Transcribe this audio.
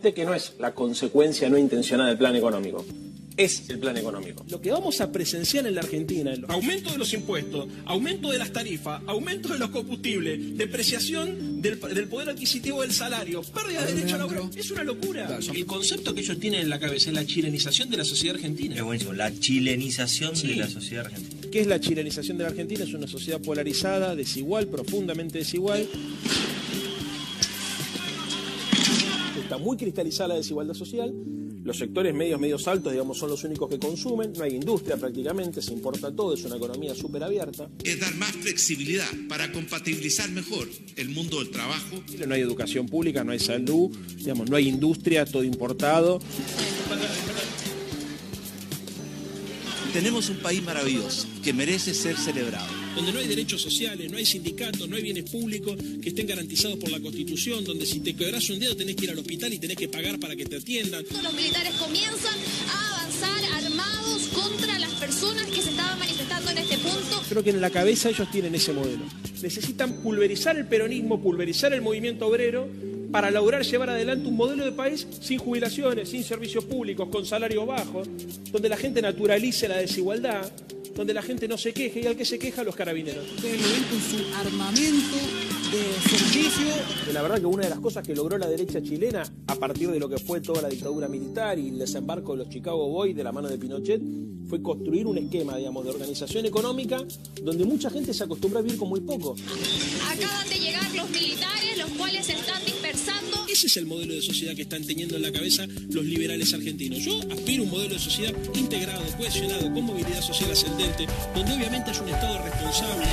que no es la consecuencia no intencionada del plan económico. Es el plan económico. Lo que vamos a presenciar en la Argentina, el aumento de los impuestos, aumento de las tarifas, aumento de los combustibles, depreciación del, del poder adquisitivo del salario, pérdida de derecho laboral, es una locura. El concepto que ellos tienen en la cabeza es la chilenización de la sociedad argentina. Es buenísimo, la chilenización de la sociedad argentina. ¿Qué es la chilenización de la Argentina? Es una sociedad polarizada, desigual, profundamente desigual. Está muy cristalizada la desigualdad social. Los sectores medios, medios altos, digamos, son los únicos que consumen. No hay industria prácticamente, se importa todo, es una economía súper abierta. Es dar más flexibilidad para compatibilizar mejor el mundo del trabajo. No hay educación pública, no hay salud, digamos, no hay industria, todo importado. Tenemos un país maravilloso que merece ser celebrado. Donde no hay derechos sociales, no hay sindicatos, no hay bienes públicos que estén garantizados por la Constitución, donde si te quebras un dedo tenés que ir al hospital y tenés que pagar para que te atiendan. Los militares comienzan a avanzar armados contra las personas que se estaban manifestando en este punto. Creo que en la cabeza ellos tienen ese modelo. Necesitan pulverizar el peronismo, pulverizar el movimiento obrero para lograr llevar adelante un modelo de país sin jubilaciones, sin servicios públicos, con salarios bajos, donde la gente naturalice la desigualdad, donde la gente no se queje y al que se queja los carabineros. Ustedes lo ven con su armamento de servicio. La verdad que una de las cosas que logró la derecha chilena a partir de lo que fue toda la dictadura militar y el desembarco de los Chicago Boys de la mano de Pinochet fue construir un esquema, digamos, de organización económica donde mucha gente se acostumbra a vivir con muy poco. Acaban de llegar los militares, los cuales se están dispersando. Ese es el modelo de sociedad que están teniendo en la cabeza los liberales argentinos. Yo aspiro a un modelo de sociedad integrado, cohesionado, con movilidad social ascendente, donde obviamente hay un Estado responsable.